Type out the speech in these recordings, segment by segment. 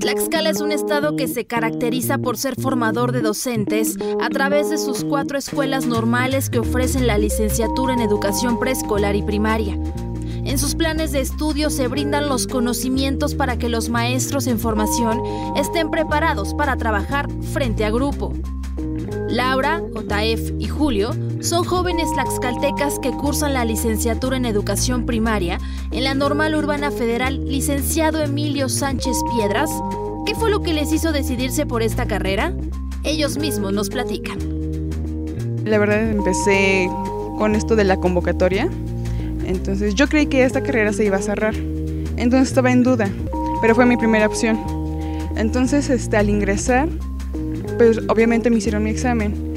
Tlaxcala es un estado que se caracteriza por ser formador de docentes a través de sus cuatro escuelas normales que ofrecen la licenciatura en educación preescolar y primaria. En sus planes de estudio se brindan los conocimientos para que los maestros en formación estén preparados para trabajar frente a grupo. Laura, Otaef y Julio son jóvenes tlaxcaltecas que cursan la licenciatura en educación primaria en la Normal Urbana Federal, licenciado Emilio Sánchez Piedras. ¿Qué fue lo que les hizo decidirse por esta carrera? Ellos mismos nos platican. La verdad empecé con esto de la convocatoria entonces yo creí que esta carrera se iba a cerrar. Entonces estaba en duda, pero fue mi primera opción. Entonces este, al ingresar, pues obviamente me hicieron mi examen,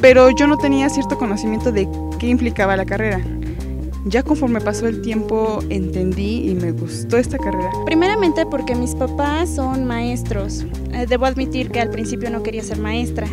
pero yo no tenía cierto conocimiento de qué implicaba la carrera. Ya conforme pasó el tiempo entendí y me gustó esta carrera. Primeramente porque mis papás son maestros. Eh, debo admitir que al principio no quería ser maestra,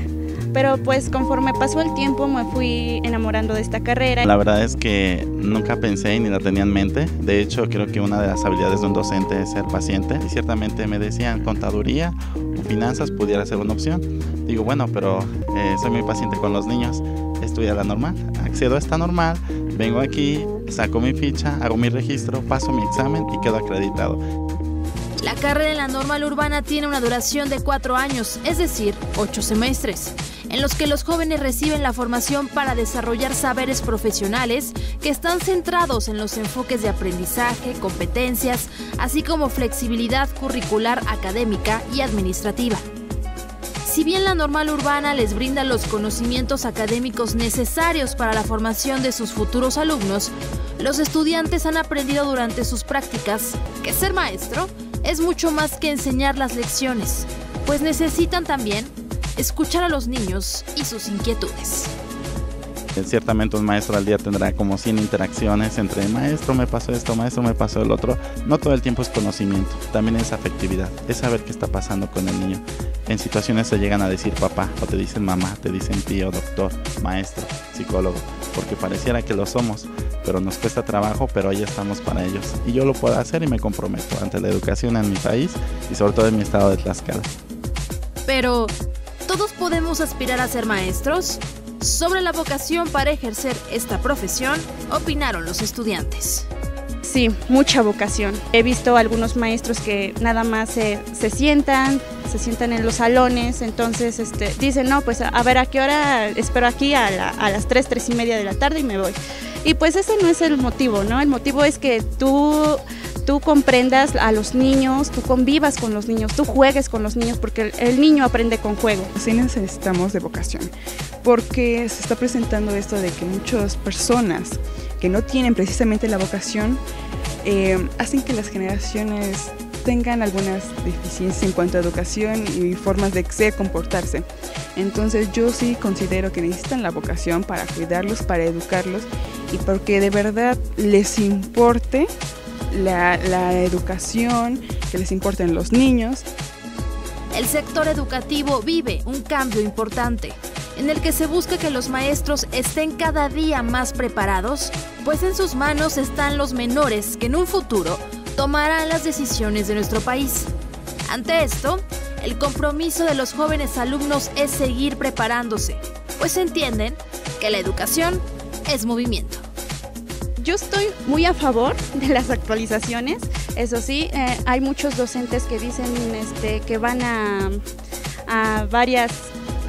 pero pues conforme pasó el tiempo me fui enamorando de esta carrera. La verdad es que nunca pensé ni la tenía en mente. De hecho, creo que una de las habilidades de un docente es ser paciente. Y ciertamente me decían contaduría o finanzas pudiera ser una opción. Digo, bueno, pero eh, soy muy paciente con los niños. Estudia la normal. Accedo a esta normal, vengo aquí, saco mi ficha, hago mi registro, paso mi examen y quedo acreditado. La carrera en la normal urbana tiene una duración de cuatro años, es decir, ocho semestres en los que los jóvenes reciben la formación para desarrollar saberes profesionales que están centrados en los enfoques de aprendizaje, competencias, así como flexibilidad curricular académica y administrativa. Si bien la normal urbana les brinda los conocimientos académicos necesarios para la formación de sus futuros alumnos, los estudiantes han aprendido durante sus prácticas que ser maestro es mucho más que enseñar las lecciones, pues necesitan también escuchar a los niños y sus inquietudes. Ciertamente un maestro al día tendrá como 100 interacciones entre maestro me pasó esto, maestro me pasó el otro. No todo el tiempo es conocimiento, también es afectividad, es saber qué está pasando con el niño. En situaciones se llegan a decir papá o te dicen mamá, te dicen tío, doctor, maestro, psicólogo, porque pareciera que lo somos, pero nos cuesta trabajo, pero ahí estamos para ellos. Y yo lo puedo hacer y me comprometo ante la educación en mi país y sobre todo en mi estado de Tlaxcala. Pero, ¿Todos podemos aspirar a ser maestros? Sobre la vocación para ejercer esta profesión, opinaron los estudiantes. Sí, mucha vocación. He visto algunos maestros que nada más se, sientan, se sientan en los salones, entonces este, dicen, no, pues a, ver a qué hora espero aquí a, a las 3, 3 y media de la tarde y me voy. Y pues ese no es el motivo, ¿no? El motivo es que tú tú comprendas a los niños, tú convivas con los niños, tú juegues con los niños, porque el, niño aprende con juego. Sí necesitamos de vocación, porque se está presentando esto de que muchas personas que no tienen precisamente la vocación eh, hacen que las generaciones tengan algunas deficiencias en cuanto a educación y formas de, de comportarse. Entonces yo sí considero que necesitan la vocación para cuidarlos, para educarlos y porque de verdad les importe la, educación, que les importen los niños. El sector educativo vive un cambio importante en el que se busca que los maestros estén cada día más preparados, pues en sus manos están los menores que en un futuro tomarán las decisiones de nuestro país. Ante esto, el compromiso de los jóvenes alumnos es seguir preparándose, pues entienden que la educación es movimiento yo estoy muy a favor de las actualizaciones. Eso sí, eh, hay muchos docentes que dicen este, que van a, a varias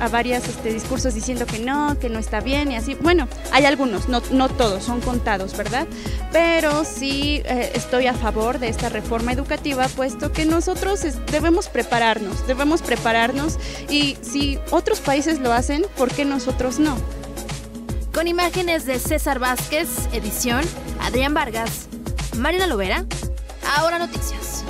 a varios este, discursos diciendo que no, que no está bien y así. Bueno, hay algunos, no, no todos, son contados, ¿verdad? Pero sí eh, estoy a favor de esta reforma educativa, puesto que nosotros debemos prepararnos, debemos prepararnos y si otros países lo hacen, ¿por qué nosotros no? Con imágenes de César Vázquez, edición, Adrián Vargas, Marina Lovera, ahora noticias.